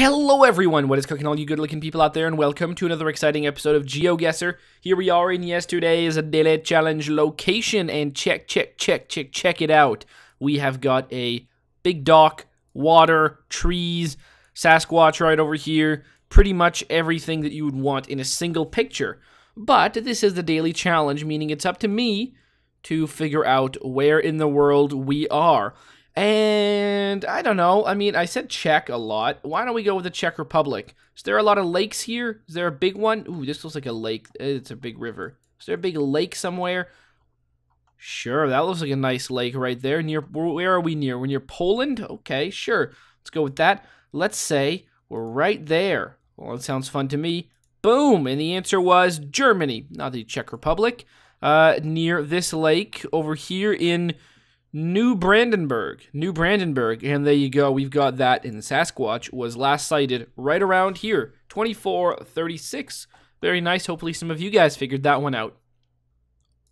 Hello everyone, what is cooking all you good looking people out there and welcome to another exciting episode of GeoGuessr. Here we are in yesterday's daily challenge location and check, check, check, check, check it out. We have got a big dock, water, trees, Sasquatch right over here, pretty much everything that you would want in a single picture. But this is the daily challenge, meaning it's up to me to figure out where in the world we are. And I don't know. I mean, I said Czech a lot. Why don't we go with the Czech Republic? Is there a lot of lakes here? Is there a big one? Ooh, this looks like a lake. It's a big river. Is there a big lake somewhere? Sure, that looks like a nice lake right there. Near where are we near? We're near Poland? Okay, sure. Let's go with that. Let's say we're right there. Well, it sounds fun to me. Boom! And the answer was Germany, not the Czech Republic. Uh, near this lake over here in New Brandenburg. New Brandenburg. And there you go. We've got that in Sasquatch was last sighted right around here. 2436. Very nice. Hopefully some of you guys figured that one out.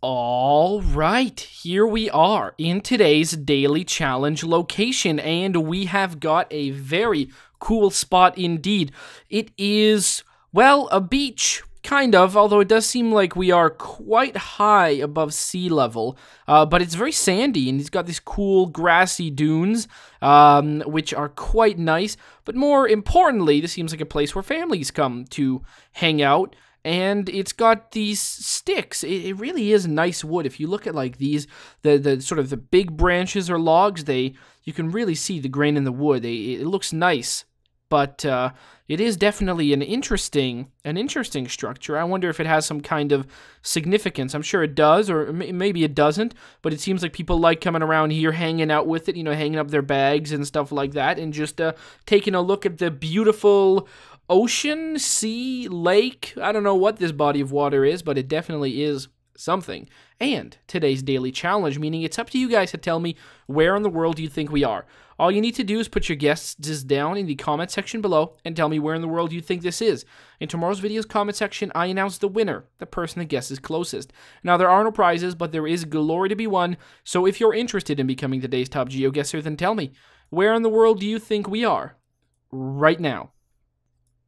All right, here we are in today's daily challenge location, and we have got a very cool spot indeed. It is, well, a beach Kind of, although it does seem like we are quite high above sea level. Uh, but it's very sandy, and it's got these cool grassy dunes, um, which are quite nice. But more importantly, this seems like a place where families come to hang out. And it's got these sticks. It, it really is nice wood. If you look at like these, the the sort of the big branches or logs, they you can really see the grain in the wood. They, it looks nice but uh, it is definitely an interesting an interesting structure. I wonder if it has some kind of significance. I'm sure it does, or maybe it doesn't. But it seems like people like coming around here, hanging out with it. You know, hanging up their bags and stuff like that, and just uh, taking a look at the beautiful ocean, sea, lake. I don't know what this body of water is, but it definitely is something. And today's daily challenge, meaning it's up to you guys to tell me where in the world you think we are. All you need to do is put your guesses down in the comment section below and tell me where in the world you think this is. In tomorrow's video's comment section, I announce the winner, the person that guesses closest. Now, there are no prizes, but there is glory to be won, so if you're interested in becoming today's top GeoGuessr, then tell me, where in the world do you think we are right now?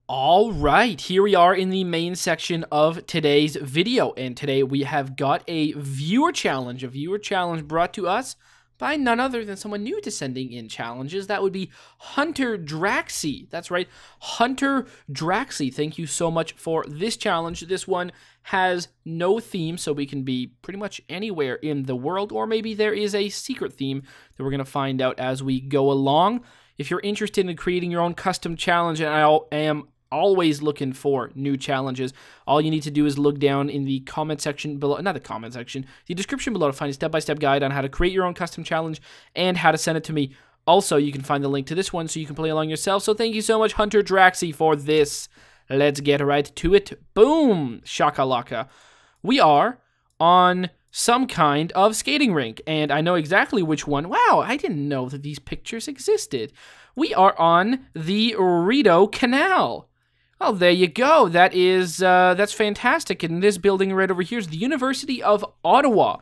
All right, here we are in the main section of today's video, and today we have got a viewer challenge, a viewer challenge brought to us by none other than someone new to sending in challenges. That would be Hunter Draxy. That's right, Hunter Draxy. Thank you so much for this challenge. This one has no theme, so we can be pretty much anywhere in the world, or maybe there is a secret theme that we're going to find out as we go along. If you're interested in creating your own custom challenge, and I am always looking for new challenges. All you need to do is look down in the comment section below, not the comment section, the description below to find a step-by-step guide on how to create your own custom challenge and how to send it to me. Also, you can find the link to this one so you can play along yourself. So thank you so much, Hunter Draxy, for this. Let's get right to it. Boom! Shakalaka. We are on some kind of skating rink, and I know exactly which one. Wow, I didn't know that these pictures existed. We are on the Rideau Canal. Oh, there you go. That is uh, that's fantastic. And this building right over here is the University of Ottawa.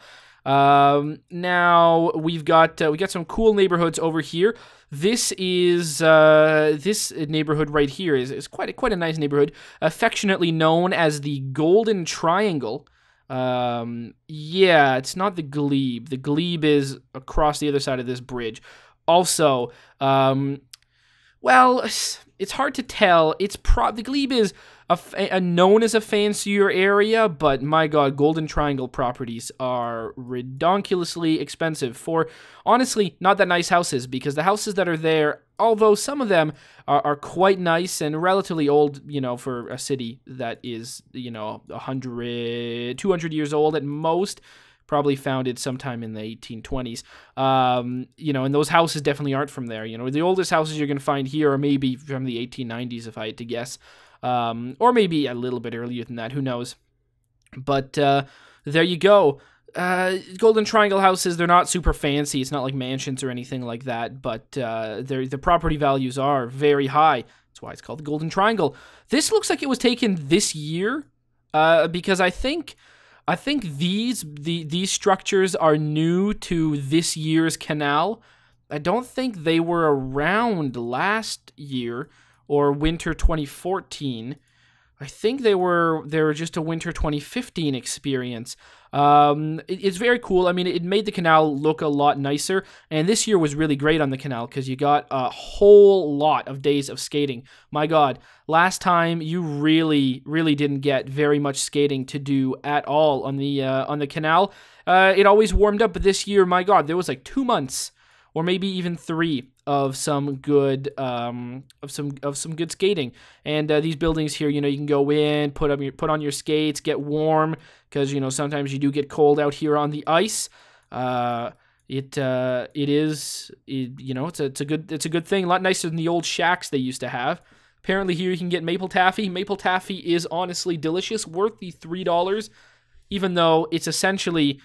Um, now we've got uh, we got some cool neighborhoods over here. This is uh, this neighborhood right here is, is quite a, quite a nice neighborhood, affectionately known as the Golden Triangle. Um, yeah, it's not the Glebe. The Glebe is across the other side of this bridge. Also, um, well, it's hard to tell. It's pro the glebe is a, a, known as a fancier area, but my god, Golden Triangle properties are redonkulously expensive for honestly not that nice houses because the houses that are there, although some of them are, are quite nice and relatively old, you know, for a city that is you know 100, 200 years old at most probably founded sometime in the 1820s. Um, you know, and those houses definitely aren't from there. You know, the oldest houses you're going to find here are maybe from the 1890s, if I had to guess, um, or maybe a little bit earlier than that. Who knows? But uh, there you go. Uh, Golden Triangle houses, they're not super fancy. It's not like mansions or anything like that, but uh, the property values are very high. That's why it's called the Golden Triangle. This looks like it was taken this year uh, because I think I think these the these structures are new to this year's canal. I don't think they were around last year or winter 2014. I think they were they were just a winter 2015 experience. Um, it, it's very cool. I mean, it made the canal look a lot nicer, and this year was really great on the canal because you got a whole lot of days of skating. My God, last time you really, really didn't get very much skating to do at all on the uh, on the canal. Uh, it always warmed up, but this year, my God, there was like two months or maybe even three of some good um, of some of some good skating. And uh, these buildings here, you know, you can go in, put up your put on your skates, get warm because you know sometimes you do get cold out here on the ice. Uh, it uh, it is it, you know it's a, it's a good it's a good thing. A lot nicer than the old shacks they used to have. Apparently here you can get maple taffy. Maple taffy is honestly delicious, worth the three dollars, even though it's essentially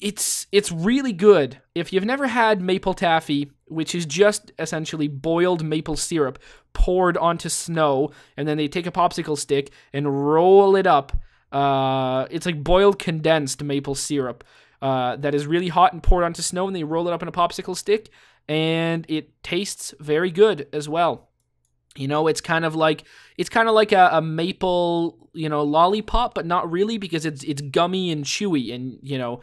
it's it's really good. If you've never had maple taffy, which is just essentially boiled maple syrup poured onto snow, and then they take a popsicle stick and roll it up. Uh, it's like boiled condensed maple syrup uh, that is really hot and poured onto snow, and they roll it up in a popsicle stick, and it tastes very good as well. You know, it's kind of like it's kind of like a, a, maple, you know, lollipop, but not really because it's it's gummy and chewy, and you know,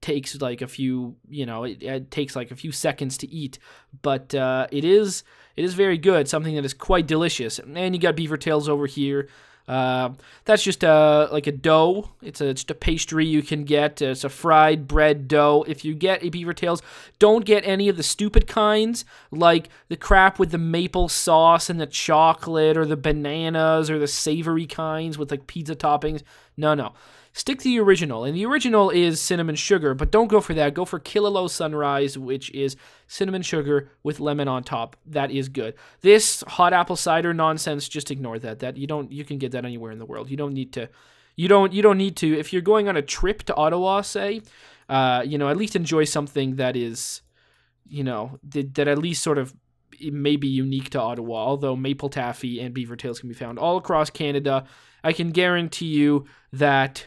takes like a few, you know, it, it takes like a few seconds to eat, but uh, it is it is very good. Something that is quite delicious. And you got beaver tails over here. Uh, that's just a like a dough. It's a just a pastry you can get. It's a fried bread dough. If you get a beaver tails, don't get any of the stupid kinds like the crap with the maple sauce and the chocolate, or the bananas, or the savory kinds with like pizza toppings. No, no stick to the original. And the original is cinnamon sugar, but don't go for that. Go for Killaloe Sunrise, which is cinnamon sugar with lemon on top. That is good. This hot apple cider nonsense, just ignore that. That you don't you can get that anywhere in the world. You don't need to you don't you don't need to if you're going on a trip to Ottawa, say, uh, you know, at least enjoy something that is you know, that, that at least sort of may be unique to Ottawa, although maple taffy and beaver tails can be found all across Canada. I can guarantee you that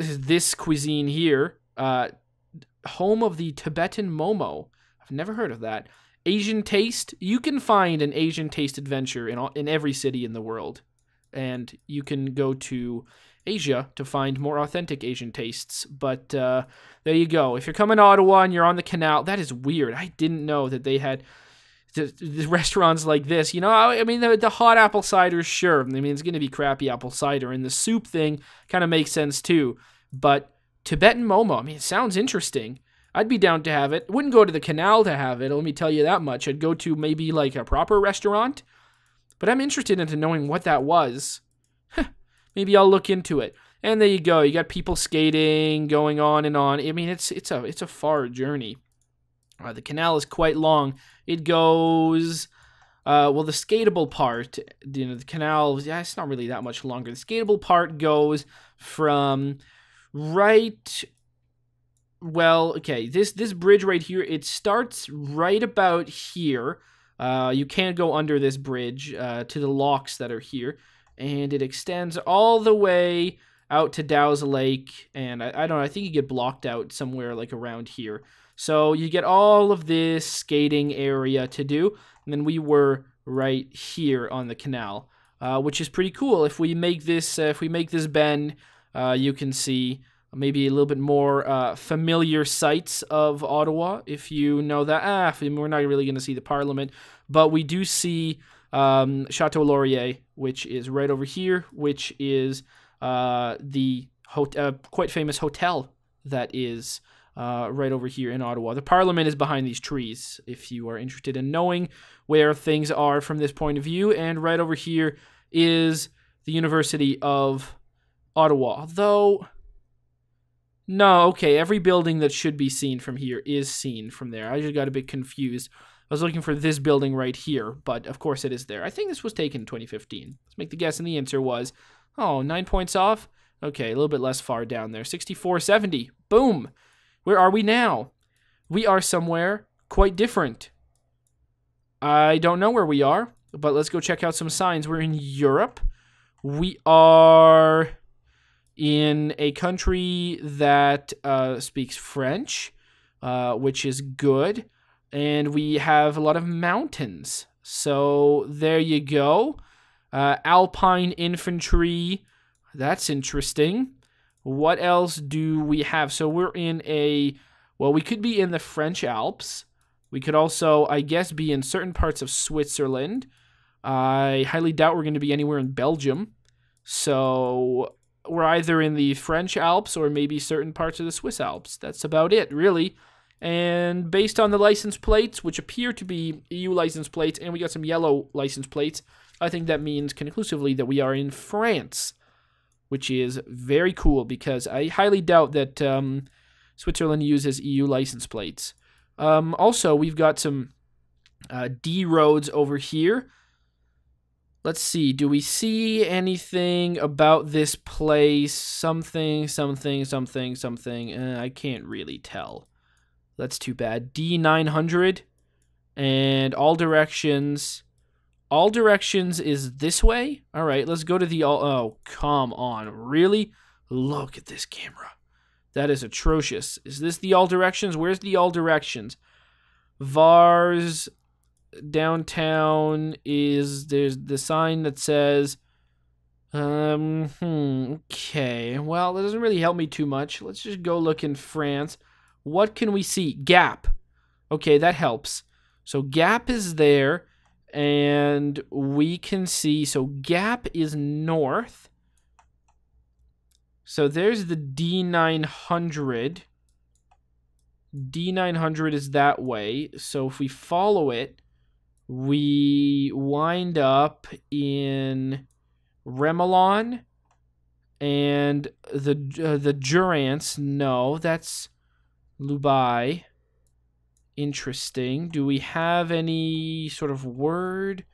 this is this cuisine here, uh, home of the Tibetan Momo. I've never heard of that. Asian taste. You can find an Asian taste adventure in all, in every city in the world, and you can go to Asia to find more authentic Asian tastes. But uh, there you go. If you're coming to Ottawa and you're on the canal, that is weird. I didn't know that they had the, restaurants like this. You know, I mean, the, the hot apple cider, sure. I mean, it's going to be crappy apple cider, and the soup thing kind of makes sense too. But Tibetan Momo, I mean, it sounds interesting. I'd be down to have it. Wouldn't go to the canal to have it. Let me tell you that much. I'd go to maybe like a proper restaurant. But I'm interested into knowing what that was. maybe I'll look into it. And there you go. You got people skating, going on and on. I mean, it's it's a it's a far journey. Uh, the canal is quite long. It goes, uh, well, the skatable part, you know, the canal, yeah, it's not really that much longer. The skatable part goes from right well okay this this bridge right here it starts right about here uh, you can't go under this bridge uh, to the locks that are here and it extends all the way out to Dow's Lake and I, I don't know I think you get blocked out somewhere like around here so you get all of this skating area to do and then we were right here on the canal uh, which is pretty cool if we make this uh, if we make this bend uh, you can see maybe a little bit more uh, familiar sights of Ottawa if you know that. Ah, we're not really going to see the Parliament, but we do see um, Chateau Laurier, which is right over here, which is uh, the uh, quite famous hotel that is. Uh, right over here in Ottawa. The Parliament is behind these trees, if you are interested in knowing where things are from this point of view. And right over here is the University of Ottawa. Though, no, okay, every building that should be seen from here is seen from there. I just got a bit confused. I was looking for this building right here, but of course it is there. I think this was taken in 2015. Let's make the guess, and the answer was, oh, nine points off? Okay, a little bit less far down there. 6470. Boom! Where are we now? We are somewhere quite different. I don't know where we are, but let's go check out some signs. We're in Europe. We are in a country that uh, speaks French, uh, which is good. and we have a lot of mountains. So there you go. Uh, Alpine infantry. That's interesting. What else do we have? So we're in a. Well, we could be in the French Alps. We could also, I guess, be in certain parts of Switzerland. I highly doubt we're going to be anywhere in Belgium. So we're either in the French Alps or maybe certain parts of the Swiss Alps. That's about it, really. And based on the license plates, which appear to be EU license plates, and we got some yellow license plates, I think that means conclusively that we are in France, which is very cool because I highly doubt that um, Switzerland uses EU license plates. Um, also, we've got some uh, D roads over here. Let's see. Do we see anything about this place? Something, something, something, something. Uh, I can't really tell. That's too bad. D900 and all directions. All directions is this way? All right, let's go to the all. Oh, come on. Really? Look at this camera. That is atrocious. Is this the all directions? Where's the all directions? Vars downtown is there's the sign that says um hmm, okay well that doesn't really help me too much let's just go look in france what can we see gap okay that helps so gap is there and we can see so gap is north so there's the d900 d900 is that way so if we follow it we wind up in Remollon and the uh, the Durance. No, that's Lubai. Interesting. Do we have any sort of word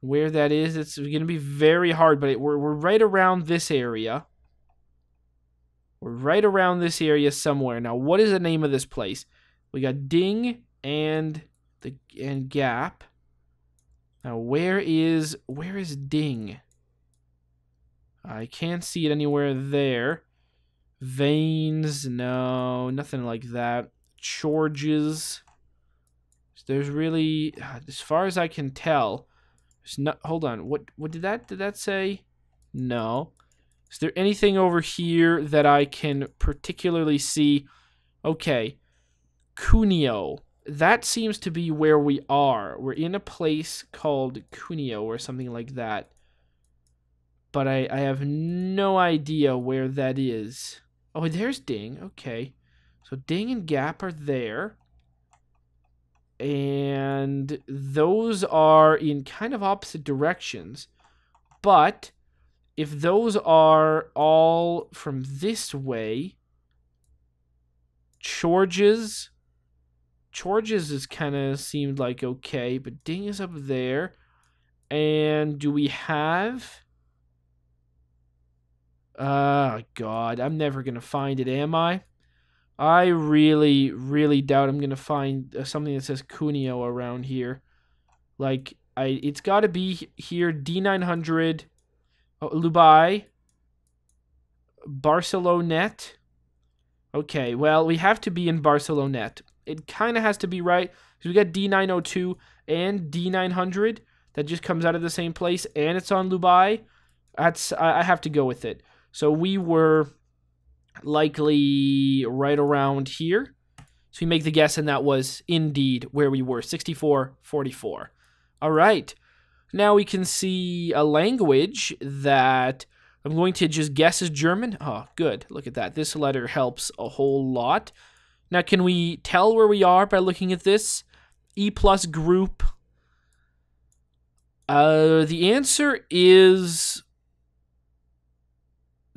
where that is? It's going to be very hard, but it, we're we're right around this area. We're right around this area somewhere. Now, what is the name of this place? We got Ding and the and Gap. Now, where is where is Ding? I can't see it anywhere there. Veins, no, nothing like that. Georges. There's really, as far as I can tell, there's not. Hold on, what what did that did that say? No. Is there anything over here that I can particularly see? Okay, Cuneo that seems to be where we are. We're in a place called Cuneo or something like that. But I, I have no idea where that is. Oh, there's Ding. Okay. So Ding and Gap are there. And those are in kind of opposite directions. But if those are all from this way, George's George's is kind of seemed like okay, but Ding is up there. And do we have... Oh, God. I'm never going to find it, am I? I really, really doubt I'm going to find uh, something that says Cuneo around here. Like, I, it's got to be here. D900. Oh, Lubai. Barcelonet. Okay, well, we have to be in Barcelonet it kind of has to be right because we got D902 and D900 that just comes out of the same place, and it's on Lubai. That's I, I have to go with it. So we were likely right around here. So we make the guess, and that was indeed where we were 64 44. All right. Now we can see a language that I'm going to just guess is German. Oh, good. Look at that. This letter helps a whole lot. Now, can we tell where we are by looking at this? E plus group. Uh, the answer is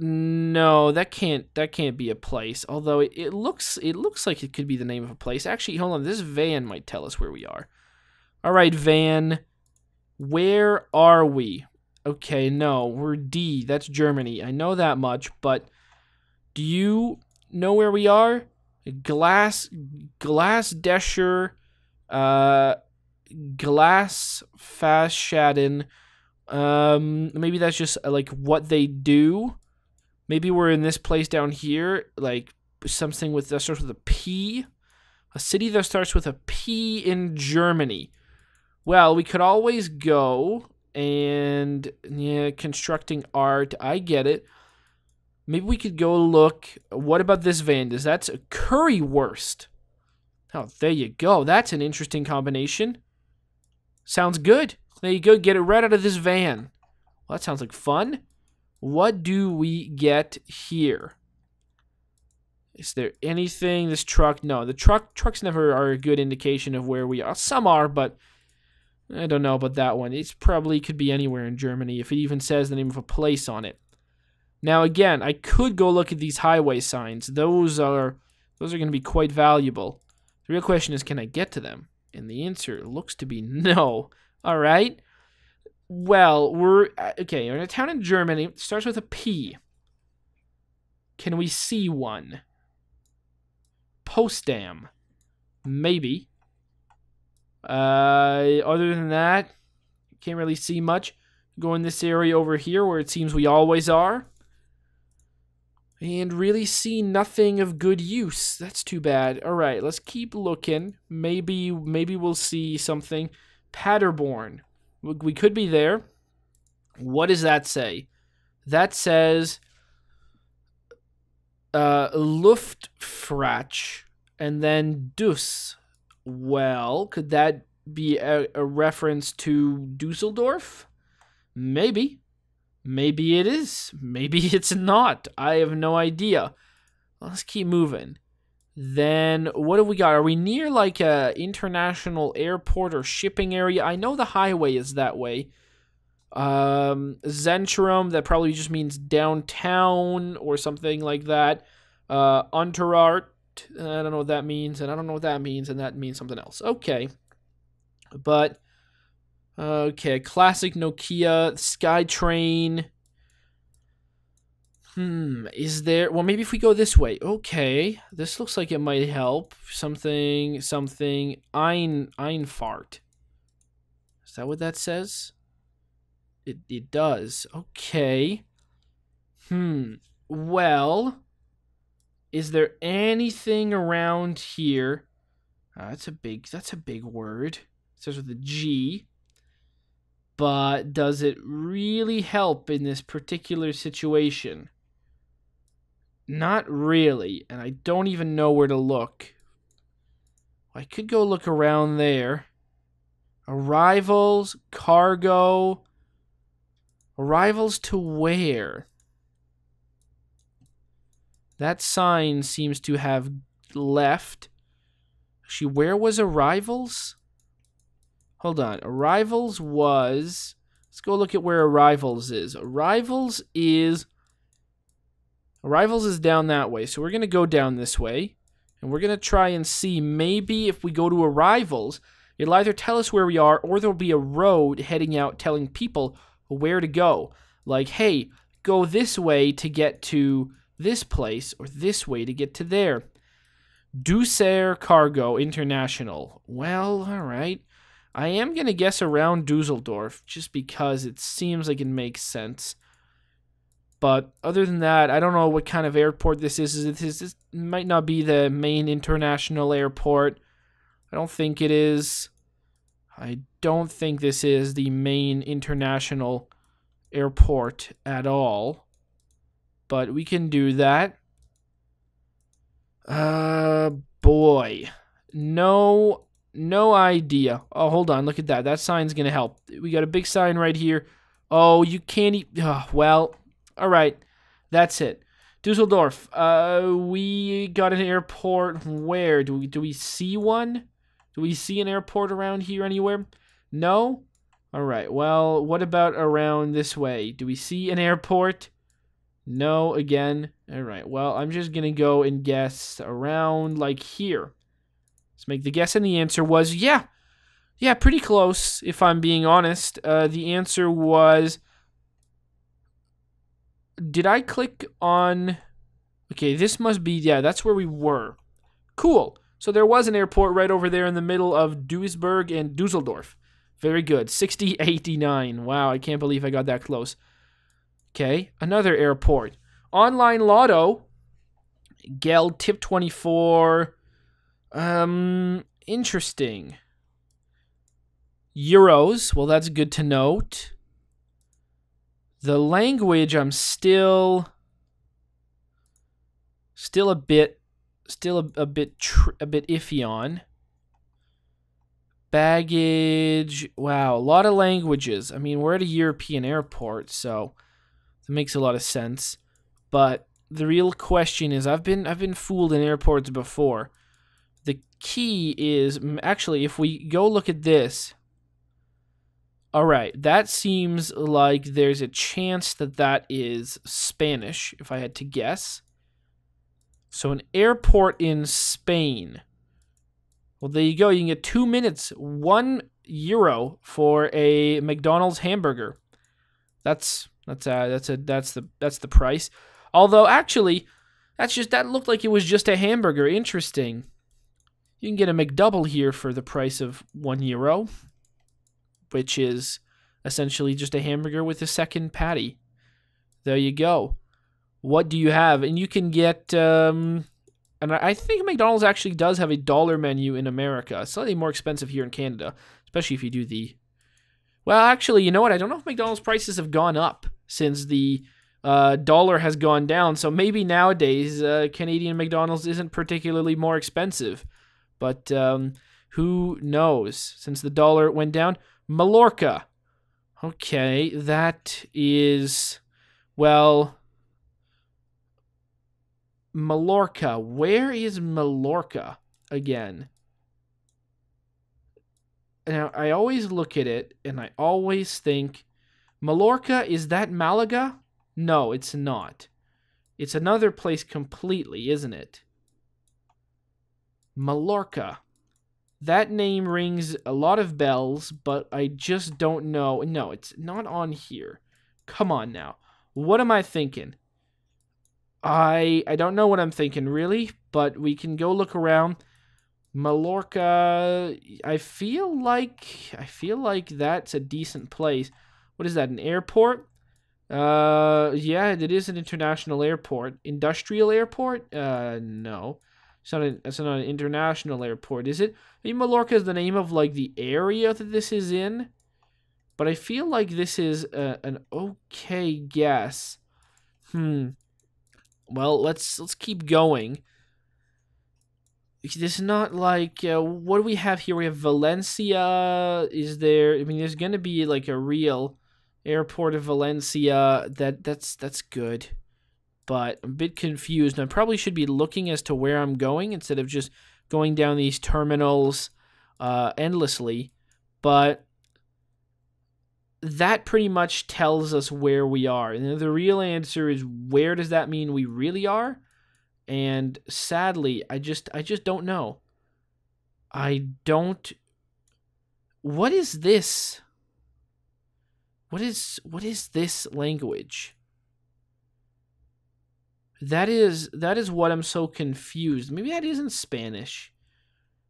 no. That can't. That can't be a place. Although it, it looks. It looks like it could be the name of a place. Actually, hold on. This van might tell us where we are. All right, van. Where are we? Okay, no, we're D. That's Germany. I know that much, but do you know where we are? Glass Glass Desher uh Glass Fastschaden. Um maybe that's just uh, like what they do. Maybe we're in this place down here, like something with that starts with a P. A city that starts with a P in Germany. Well, we could always go and yeah, constructing art. I get it. Maybe we could go look. What about this van? Does that's a currywurst? Oh, there you go. That's an interesting combination. Sounds good. There you go. Get it right out of this van. Well, that sounds like fun. What do we get here? Is there anything this truck? No, the truck trucks never are a good indication of where we are. Some are, but I don't know about that one. It's probably could be anywhere in Germany if it even says the name of a place on it. Now again, I could go look at these highway signs. Those are those are going to be quite valuable. The real question is can I get to them? And the answer looks to be no. All right. Well, we're uh, okay, we're in a town in Germany. It starts with a P. Can we see one? Potsdam. Maybe. Uh, other than that, can't really see much. Go in this area over here where it seems we always are. And really see nothing of good use. That's too bad. All right, let's keep looking. Maybe maybe we'll see something. Paderborn. We could be there. What does that say? That says uh, Luftfratsch and then Dus. Well, could that be a, a reference to Dusseldorf? Maybe. Maybe it is. Maybe it's not. I have no idea. Let's keep moving. Then what have we got? Are we near like a international airport or shipping area? I know the highway is that way. Um, Zentrum, that probably just means downtown or something like that. Uh, Unterart, I don't know what that means, and I don't know what that means, and that means something else. Okay. But, okay, classic Nokia, Skytrain. Hmm, is there, well, maybe if we go this way. Okay, this looks like it might help. Something, something, Ein, Einfahrt. Is that what that says? It, it does. Okay. Hmm, well, is there anything around here? Uh, that's a big, that's a big word. It starts with a G but does it really help in this particular situation? Not really, and I don't even know where to look. I could go look around there. Arrivals, cargo. Arrivals to where? That sign seems to have left. She where was arrivals? Hold on. Arrivals was. Let's go look at where arrivals is. Arrivals is Arrivals is down that way, so we're going to go down this way, and we're going to try and see maybe if we go to Arrivals, it'll either tell us where we are, or there'll be a road heading out telling people where to go. Like, hey, go this way to get to this place, or this way to get to there. Dussair Cargo International. Well, alright. I am going to guess around Dusseldorf, just because it seems like it makes sense. But other than that, I don't know what kind of airport this is. This, this might not be the main international airport. I don't think it is. I don't think this is the main international airport at all. But we can do that. Uh, boy. No, no idea. Oh, hold on. Look at that. That sign's going to help. We got a big sign right here. Oh, you can't eat. Oh, well, all right, that's it. Dusseldorf. Uh, we got an airport. Where do we do we see one? Do we see an airport around here anywhere? No. All right. Well, what about around this way? Do we see an airport? No. Again. All right. Well, I'm just gonna go and guess around like here. Let's make the guess, and the answer was yeah, yeah, pretty close. If I'm being honest, uh, the answer was did I click on... Okay, this must be... Yeah, that's where we were. Cool. So there was an airport right over there in the middle of Duisburg and Dusseldorf. Very good. 6089. Wow, I can't believe I got that close. Okay, another airport. Online Lotto. Gel Tip 24. Um, interesting. Euros. Well, that's good to note. The language, I'm still, still a bit, still a, a bit, a bit iffy on. Baggage. Wow, a lot of languages. I mean, we're at a European airport, so that makes a lot of sense. But the real question is, I've been I've been fooled in airports before. The key is actually if we go look at this. All right, that seems like there's a chance that that is Spanish, if I had to guess. So an airport in Spain. Well, there you go. You can get two minutes, one euro for a McDonald's hamburger. That's that's uh that's a that's the that's the price. Although actually, that's just that looked like it was just a hamburger. Interesting. You can get a McDouble here for the price of one euro, which is essentially just a hamburger with a second patty. There you go. What do you have? And you can get um, and I think McDonald's actually does have a dollar menu in America. Slightly more expensive here in Canada, especially if you do the. Well, actually, you know what? I don't know if McDonald's prices have gone up since the uh, dollar has gone down. So maybe nowadays uh, Canadian McDonald's isn't particularly more expensive. But um, who knows? Since the dollar went down. Mallorca. Okay, that is. Well, Mallorca. Where is Mallorca again? Now, I always look at it and I always think, Mallorca, is that Malaga? No, it's not. It's another place completely, isn't it? Mallorca. That name rings a lot of bells, but I just don't know. No, it's not on here. Come on now. What am I thinking? I I don't know what I'm thinking really, but we can go look around. Mallorca, I feel like I feel like that's a decent place. What is that? An airport? Uh, yeah, it is an international airport. Industrial airport? Uh, no, it's not. A, it's not an international airport, is it? I mean, Mallorca is the name of like the area that this is in, but I feel like this is a, an okay guess. Hmm. Well, let's let's keep going. This is not like uh, what do we have here? We have Valencia. Is there? I mean, there's gonna be like a real airport of Valencia. That that's that's good, but I'm a bit confused. I probably should be looking as to where I'm going instead of just going down these terminals uh, endlessly. But that pretty much tells us where we are. And the real answer is where does that mean we really are? And sadly, I just I just don't know. I don't What is this? What is what is this language? That is that is what I'm so confused. Maybe that isn't Spanish.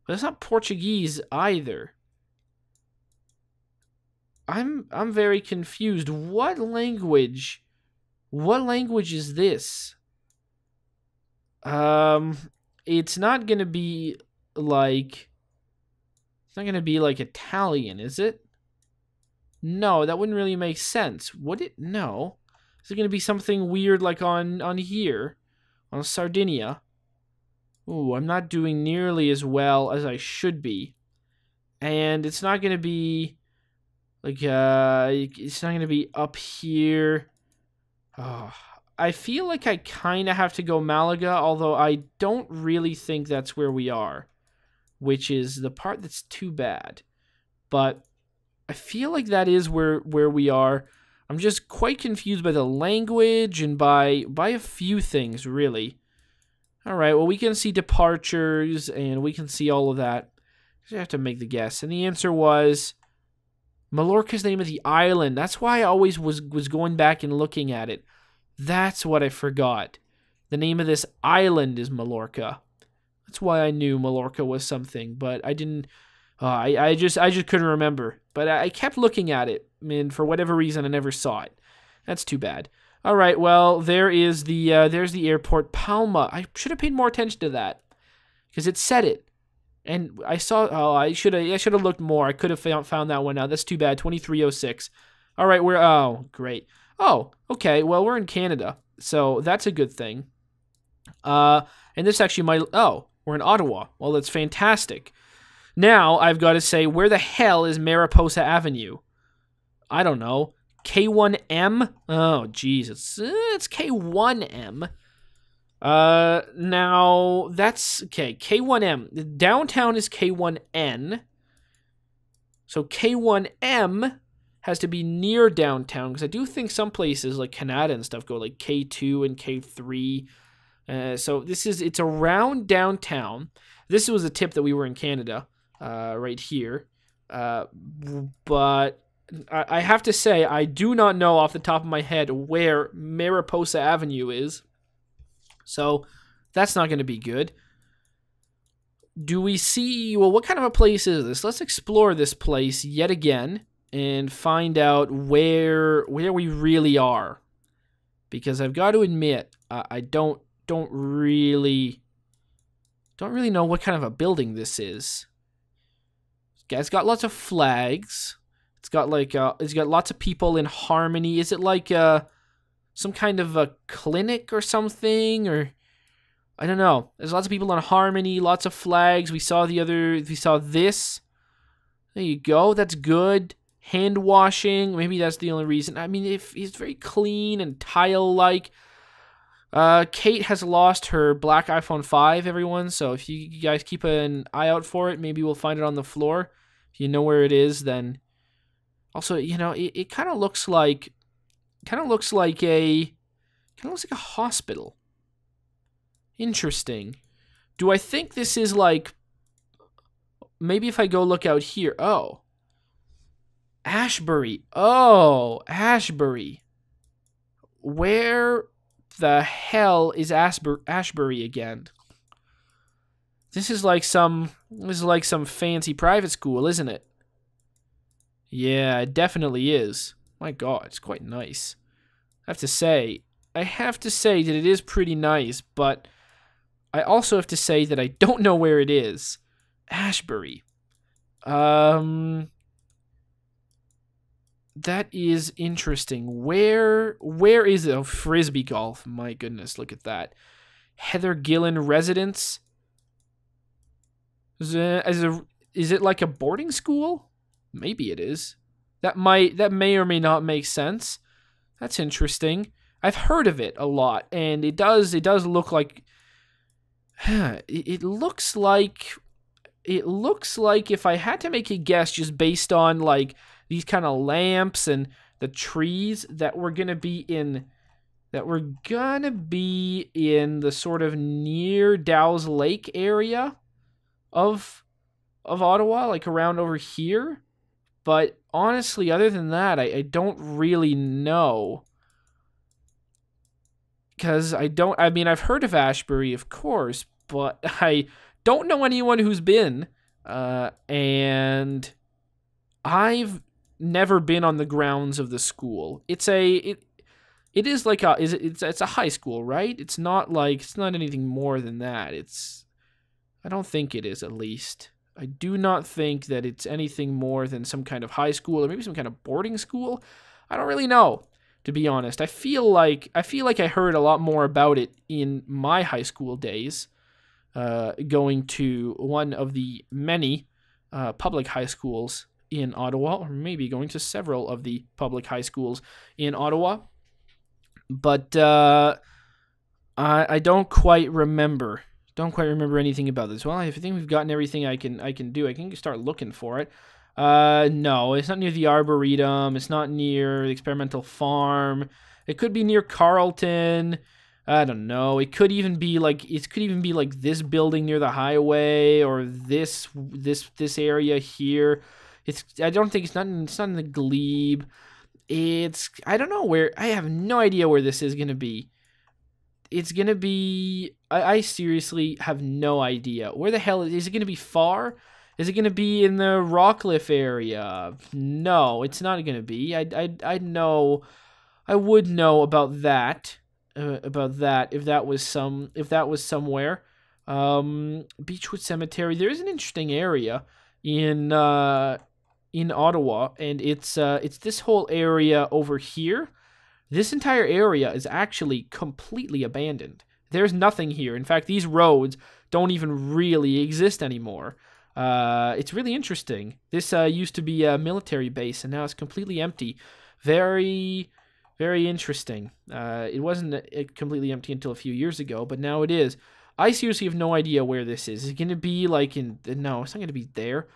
But it's not Portuguese either. I'm I'm very confused. What language? What language is this? Um it's not going to be like it's not going to be like Italian, is it? No, that wouldn't really make sense. Would it? No. Is it going to be something weird like on on here on Sardinia? Ooh, I'm not doing nearly as well as I should be. And it's not going to be like, uh, it's not going to be up here. Oh, I feel like I kind of have to go Malaga, although I don't really think that's where we are, which is the part that's too bad. But I feel like that is where, where we are. I'm just quite confused by the language and by by a few things, really. All right, well, we can see departures and we can see all of that. I have to make the guess. And the answer was Mallorca's name of the island. That's why I always was was going back and looking at it. That's what I forgot. The name of this island is Mallorca. That's why I knew Mallorca was something, but I didn't. Uh, I I just I just couldn't remember. But I, kept looking at it, and for whatever reason, I never saw it. That's too bad. All right, well there is the uh, there's the airport Palma. I should have paid more attention to that because it said it. And I saw. Oh, I should have. I should have looked more. I could have found found that one out. That's too bad. Twenty three oh six. All right, we're. Oh, great. Oh, okay. Well, we're in Canada, so that's a good thing. Uh, and this actually might. Oh, we're in Ottawa. Well, that's fantastic. Now I've got to say, where the hell is Mariposa Avenue? I don't know. K1M? Oh, jeez, it's it's K1M. Uh, now that's okay. K1M. Downtown is K1N. So K1M has to be near downtown because I do think some places like Canada and stuff go like K2 and K3. Uh, so this is it's around downtown. This was a tip that we were in Canada, uh, right here. Uh, but I, I have to say I do not know off the top of my head where Mariposa Avenue is. So that's not going to be good. Do we see, well, what kind of a place is this? Let's explore this place yet again and find out where where we really are. Because I've got to admit, I, I don't don't really don't really know what kind of a building this is. It's got lots of flags. It's got like uh, it's got lots of people in harmony. Is it like uh some kind of a clinic or something or I don't know. There's lots of people in harmony, lots of flags. We saw the other we saw this. There you go. That's good. Hand washing. Maybe that's the only reason. I mean, if he's very clean and tile like. Uh, Kate has lost her black iPhone 5, everyone. So if you guys keep an eye out for it, maybe we'll find it on the floor. If you know where it is, then also, you know, it, it kind of looks like kind of looks like a kind of looks like a hospital. Interesting. Do I think this is like maybe if I go look out here. Oh. Ashbury. Oh, Ashbury. Where the hell is Ashbury again? This is like some this is like some fancy private school, isn't it? Yeah, it definitely is. My god, it's quite nice. I have to say, I have to say that it is pretty nice, but I also have to say that I don't know where it is. Ashbury. Um that is interesting. Where where is it? Oh, frisbee golf. My goodness, look at that. Heather Gillen residence. Is it, is it, is it like a boarding school? Maybe it is. That might that may or may not make sense. That's interesting. I've heard of it a lot, and it does it does look like it looks like it looks like if I had to make a guess just based on like these kind of lamps and the trees that we're gonna be in that we're gonna be in the sort of near Dow's Lake area of of Ottawa, like around over here. But honestly, other than that, I, I don't really know. Because I don't, I mean, I've heard of Ashbury, of course, but I don't know anyone who's been. Uh, and I've never been on the grounds of the school. It's a, it, it is like a, is it, it's, it's a high school, right? It's not like, it's not anything more than that. It's, I don't think it is at least. I do not think that it's anything more than some kind of high school or maybe some kind of boarding school. I don't really know, to be honest. I feel like I feel like I heard a lot more about it in my high school days, uh, going to one of the many uh, public high schools in Ottawa, or maybe going to several of the public high schools in Ottawa. But uh, I, I don't quite remember don't quite remember anything about this. Well, I think we've gotten everything I can I can do. I can start looking for it. Uh, no, it's not near the Arboretum. It's not near the Experimental Farm. It could be near Carleton. I don't know. It could even be like it could even be like this building near the highway or this this this area here. It's I don't think it's not in, it's not in the Glebe. It's I don't know where I have no idea where this is gonna be it's gonna be. I, I seriously have no idea. Where the hell is, is it gonna be? Far? Is it gonna be in the Rockcliffe area? No, it's not gonna be. I I I know. I would know about that. Uh, about that if that was some if that was somewhere. Um, Beechwood Cemetery. There is an interesting area in uh, in Ottawa, and it's uh, it's this whole area over here. This entire area is actually completely abandoned. There's nothing here. In fact, these roads don't even really exist anymore. Uh, it's really interesting. This uh, used to be a military base, and now it's completely empty. Very, very interesting. Uh, it wasn't uh, completely empty until a few years ago, but now it is. I seriously have no idea where this is. Is it going to be like in. No, it's not going to be there.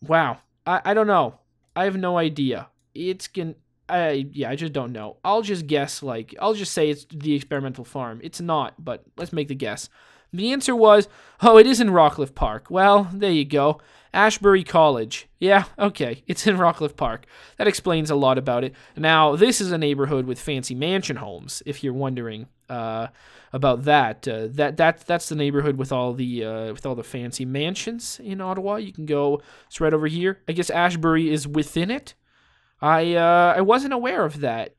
Wow. I, I don't know. I have no idea. It's going I yeah, I just don't know. I'll just guess like I'll just say it's the experimental farm. It's not, but let's make the guess. The answer was, oh, it is in Rockcliffe Park. Well, there you go. Ashbury College. Yeah, okay, it's in Rockcliffe Park. That explains a lot about it. Now, this is a neighborhood with fancy mansion homes. If you're wondering uh, about that, uh, that that that's the neighborhood with all the uh, with all the fancy mansions in Ottawa. You can go. It's right over here. I guess Ashbury is within it. I uh, I wasn't aware of that,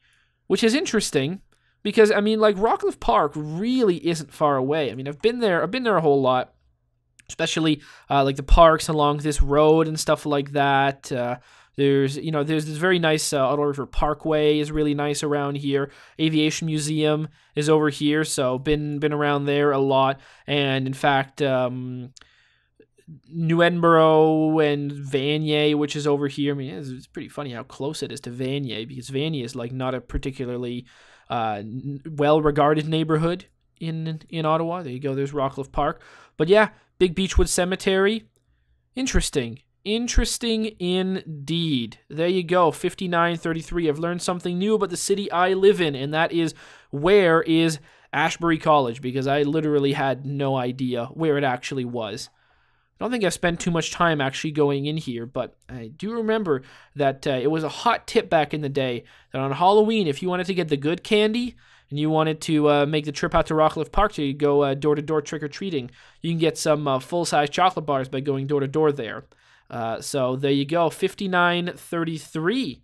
which is interesting because I mean, like Rockcliffe Park really isn't far away. I mean, I've been there. I've been there a whole lot, especially uh, like the parks along this road and stuff like that. There's you know there's this very nice uh, Ottawa River Parkway is really nice around here. Aviation Museum is over here, so been been around there a lot. And in fact. Um, New Edinburgh and Vanier, which is over here. I mean, it's, it's, pretty funny how close it is to Vanier because Vanier is like not a particularly uh, well regarded neighborhood in in Ottawa. There you go. There's Rockcliffe Park. But yeah, Big Beechwood Cemetery. Interesting. Interesting indeed. There you go. 5933. I've learned something new about the city I live in, and that is where is Ashbury College because I literally had no idea where it actually was. I don't think I've spent too much time actually going in here, but I do remember that uh, it was a hot tip back in the day that on Halloween, if you wanted to get the good candy and you wanted to uh, make the trip out to Rockcliffe Park to go door to door trick or treating, you can get some uh, full size chocolate bars by going door to door there. Uh, so there you go, 5933.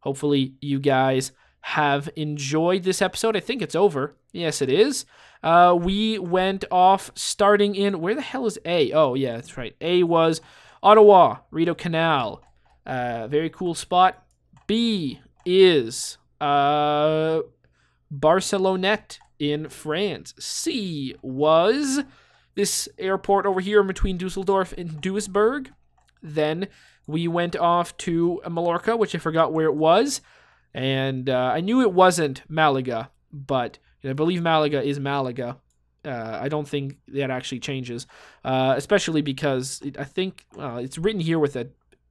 Hopefully, you guys have enjoyed this episode. I think it's over. Yes, it is. Uh, we went off starting in where the hell is A? Oh yeah, that's right. A was Ottawa, Rideau Canal. Uh, very cool spot. B is uh, Barcelonnette in France. C was this airport over here between Dusseldorf and Duisburg. Then we went off to Mallorca, which I forgot where it was. And uh, I knew it wasn't Malaga, but I believe Malaga is Malaga. Uh, I don't think that actually changes, uh, especially because it, I think it's written here with an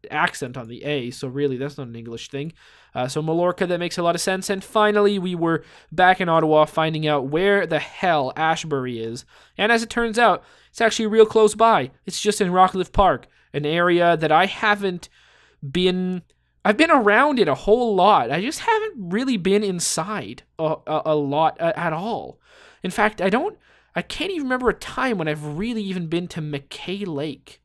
accent on the A, so really that's not an English thing. Uh, so Mallorca, that makes a lot of sense. And finally, we were back in Ottawa finding out where the hell Ashbury is. And as it turns out, it's actually real close by. It's just in Rockcliffe Park, an area that I haven't been I've been around it a whole lot. I just haven't really been inside a, a, a lot uh, at all. In fact, I don't. I can't even remember a time when I've really even been to McKay Lake.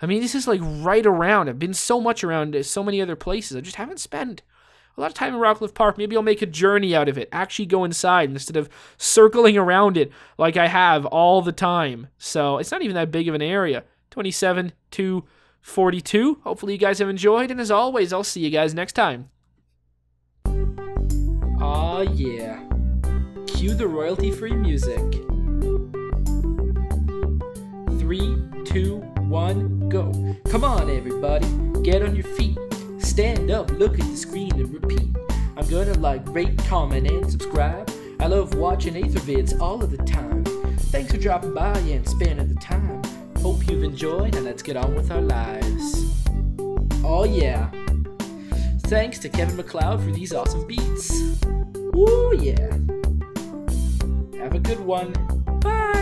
I mean, this is like right around. I've been so much around so many other places. I just haven't spent a lot of time in Rockcliffe Park. Maybe I'll make a journey out of it. Actually go inside instead of circling around it like I have all the time. So it's not even that big of an area. 27 to 42. Hopefully, you guys have enjoyed, and as always, I'll see you guys next time. Aw, yeah. Cue the royalty free music. Three, two, one, go. Come on, everybody, get on your feet. Stand up, look at the screen, and repeat. I'm gonna like, rate, comment, and subscribe. I love watching Ather vids all of the time. Thanks for dropping by and spending the time. Hope you've enjoyed, and let's get on with our lives. Oh, yeah. Thanks to Kevin MacLeod for these awesome beats. Woo, yeah. Have a good one. Bye.